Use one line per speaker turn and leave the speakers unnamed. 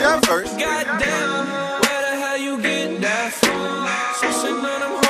job first.
Goddamn, where the hell you get that from? Switching on them